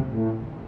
Mm-hmm.